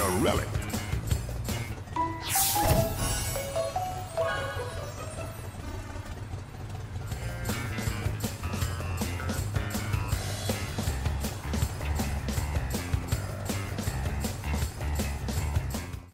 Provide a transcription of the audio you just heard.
the relic.